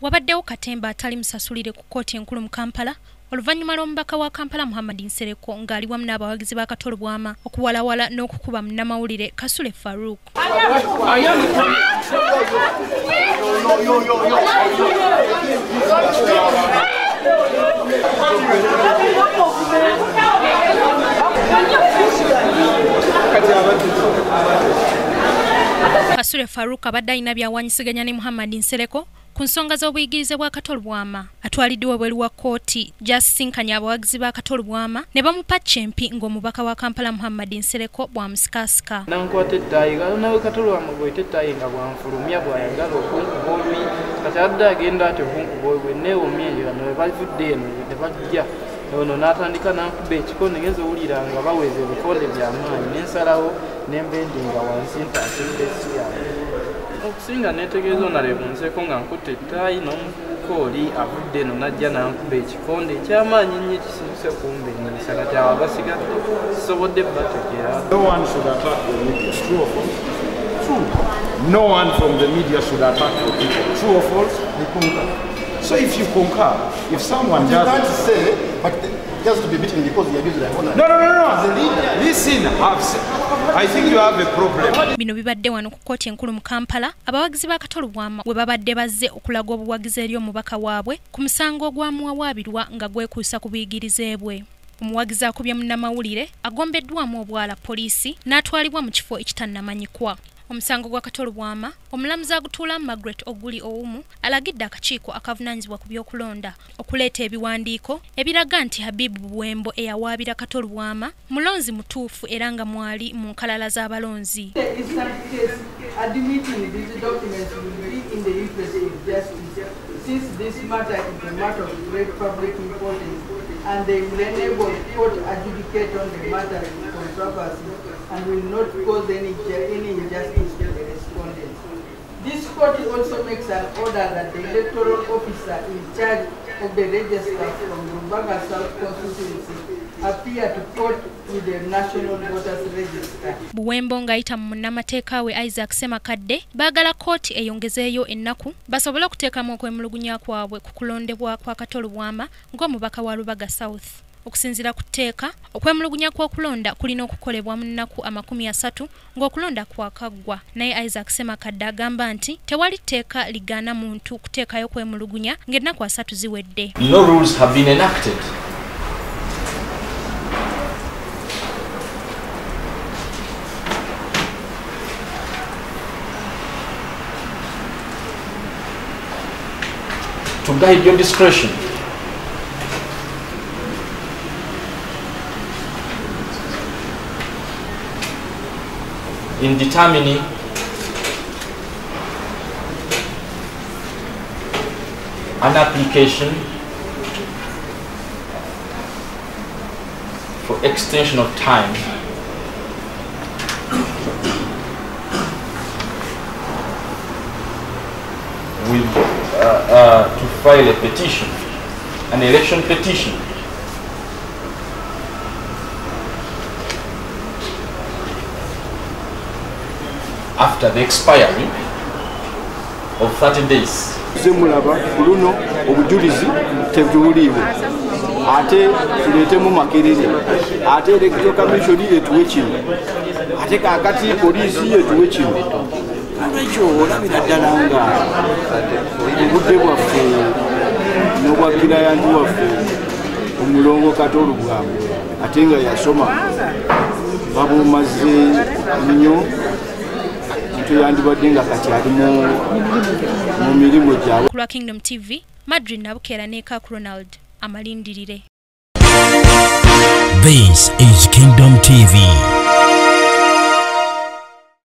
wabaddewo katemba atali musasulire ku kkooti enkulu mu kampala oluvannyuma lw'omubaka wa kampala muhammad nsereko ng'ali wamu n'abawagizi ba katolo bwama okuwalawala n'okukuba munnamawulire kasule faruk kasule faruk abadde alina byawanyisiganya ne muhammad nsereko ku nsonga z'obuyigirize bwa katolo bwama atwaliddwa bweru wa kkooti gyasisinkanya abawagizi ba katolo bwama ne bamupa kyempi ng'omubaka wa kampala muhammad nsereko bwamusikaasika nankwata ettayi nawe katolo wama bweta ettayi nga bwanfulumya bwayagala okunkuba olwi kati adde agenda ati okunkuba olwe neewomya eyo bano webavudde eno ne bajja. Ono n'atandika nankuba ekiko negeza owulira nga baweza ebikonde byamaanyi nensalawo nembendi nga wansi ntaasirira essi yange okusinga netegeeza onalevu nseko nga nkutte ettaayi n'omukooli avudde eno najja nankuba ekikonde ekyamaanyi nnyo ekisibise kumbenyisa kati awo abasigadde sisobodde bategera No one from the media should attack the people. True or false? So if you concur, if someone You does can't say, but just to be beaten because you abuse their honor. No, no, no, no. As a leader. Listen, I think you have a problem. bino bibadde wano ku kkooti enkulu mu kampala abawagizi ba katolo bwama bwe babadde bazze okulaga obuwagizi eri omubaka waabwe ku musango ogwamuwawaabirwa nga gwekuusa ku buyigirize bwe omuwagizi akubye munnamawulire agombeddwamu obwala poliisi n'atwalibwa mu kifo ekitannamanyikwa omusango gwa katolo bwama omulamuzi agutuula margaret oguli owumu alagidde akakiiko akavunaanyizibwa ku byokulonda okuleeta ebiwandiiko ebiraga nti habibu buwembo eyawaabira katolo bwama mulonzi mutuufu era nga mwali mu nkalala z'abalonzi. Since this matter is a matter of great public importance and they will enable court adjudicate on the matter with controversy and will not cause any, any injustice to the respondents. This court also makes an order that the electoral officer in charge of the register from Rubaga South constituency appear to court with the National Voters Register. buwembo ng'ayita mu munnamateeka we isaac semakadde baagala kkooti eyongezeeyo ennaku basobole okuteekamu okwemulugunya kwabwe ku kulondebwa kwa katolo bwama ng'omubaka wa lubaga south okusinziira ku tteeka okwemulugunya kw'okulonda kulina okukolebwa mu nnaku amakumi asatu ng'okulonda kwakaggwa naye isaac semakadde agamba nti tewali tteeka ligaana muntu kuteekayo kwemulugunya ng'ennaku asatu ziwedde no rules have been enacted. To guide your discretion. In determining an application for extension of time with uh, uh, file a petition, an election petition. After the expiry of 30 days. ze mulaba ku luno obujulizi tebuliiwo ate ate ate olwekyo olabira ddala nga obudde bwaffe n'obwa kirayandi waffe omulongo katolu bwabwe ate nga yasoma babumaze nnyo tuyandibadde nga kati ali mu- mu mirimu gyabwe ku lwa kingdom tv madrid nabukeera neeka ku ronald amalindirire This is Kingdom TV.